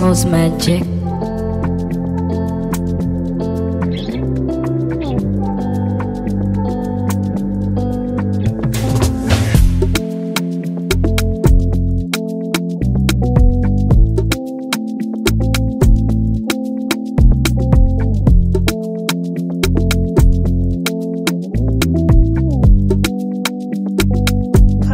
Mo's magic.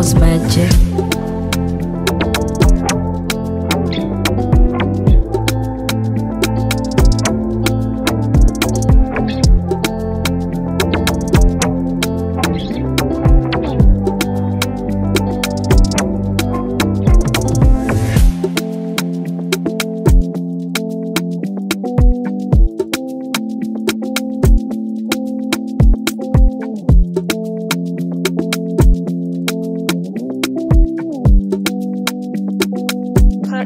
Mo's magic.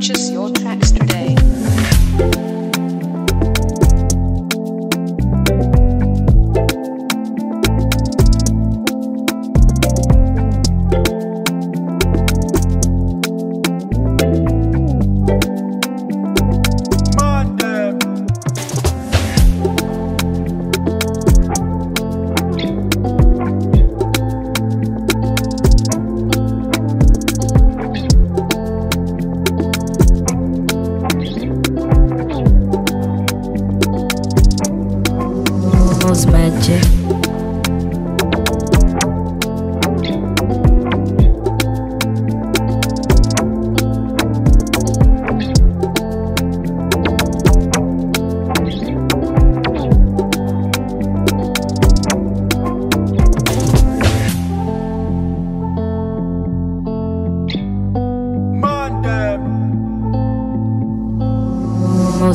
Purchase your Mo's magic.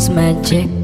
Magic.